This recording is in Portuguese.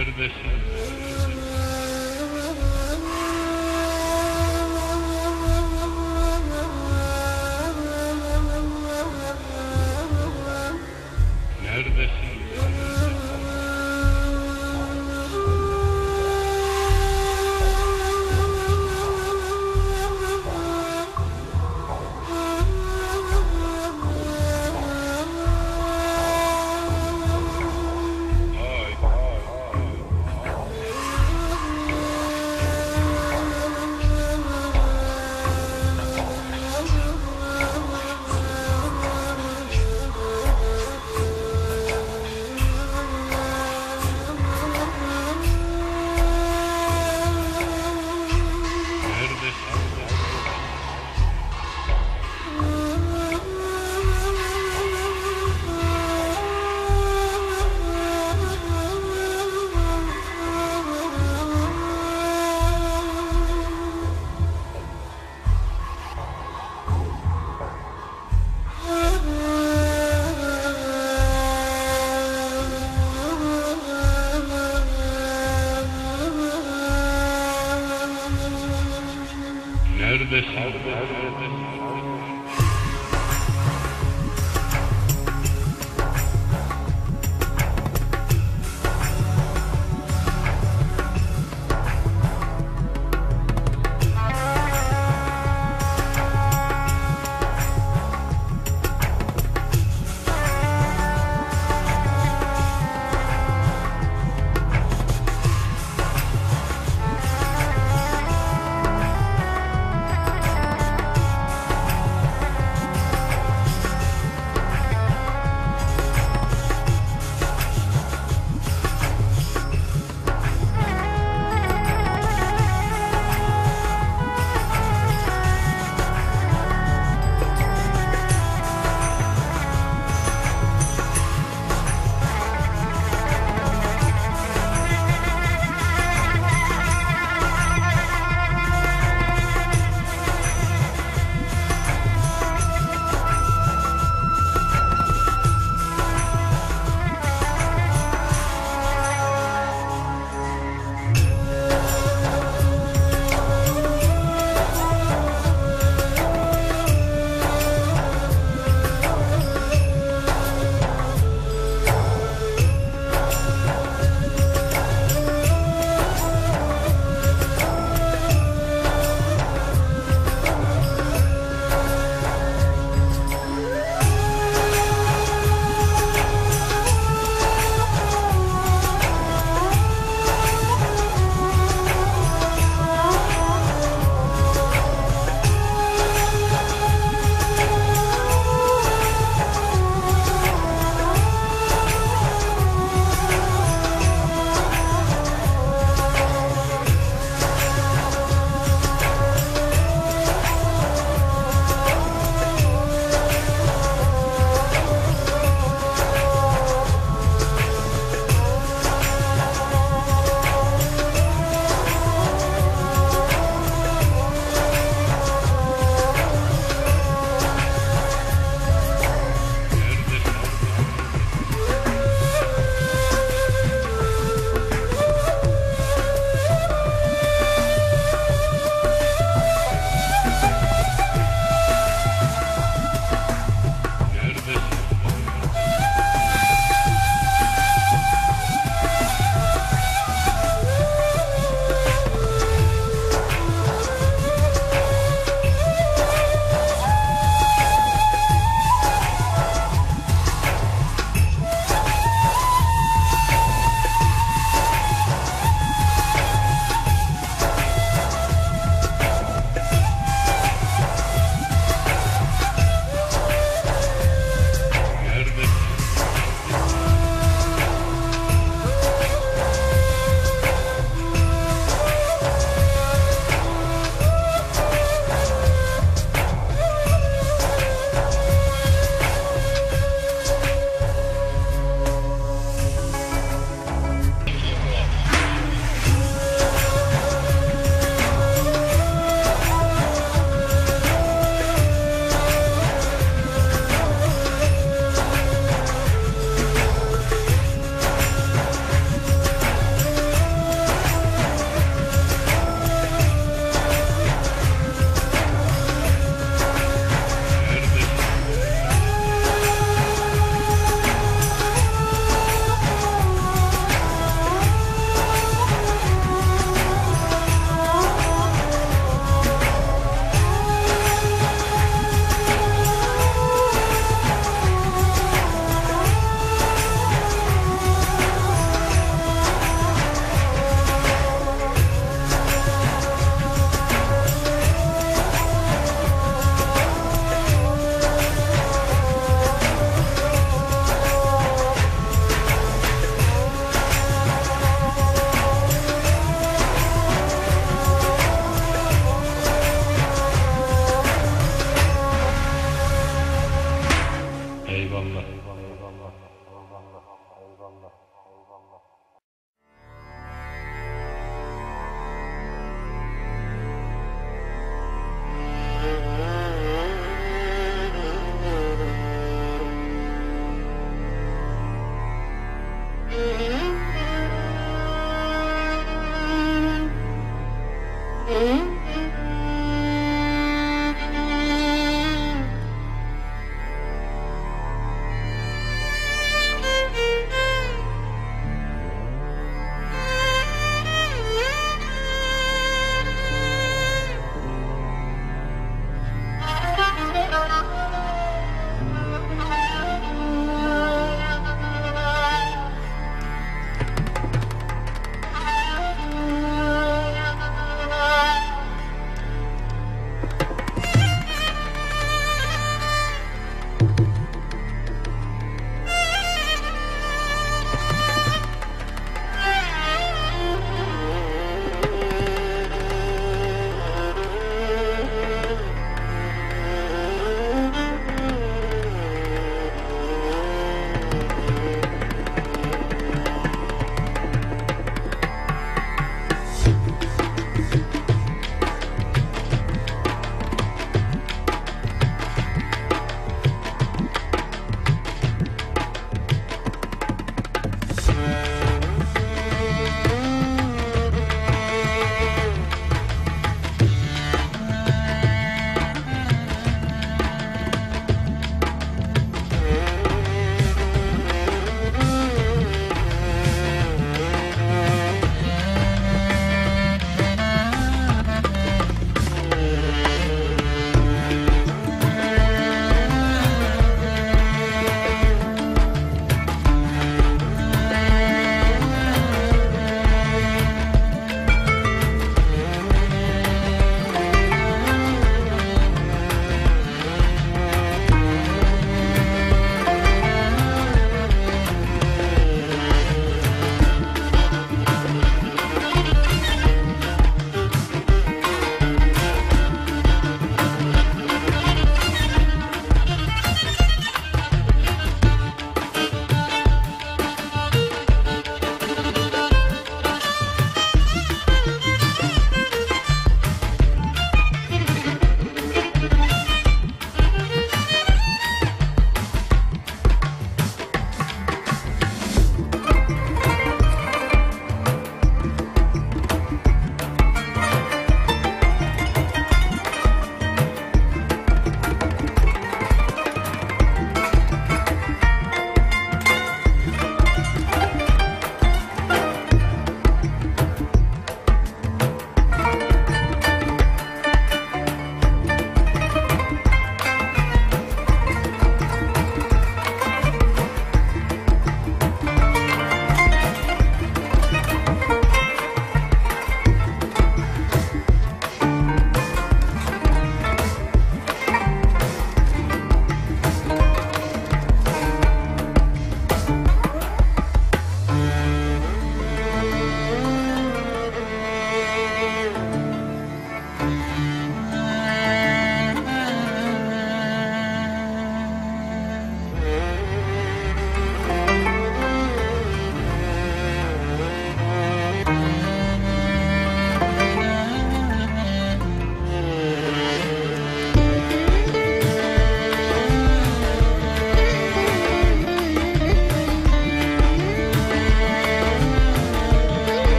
merda assim.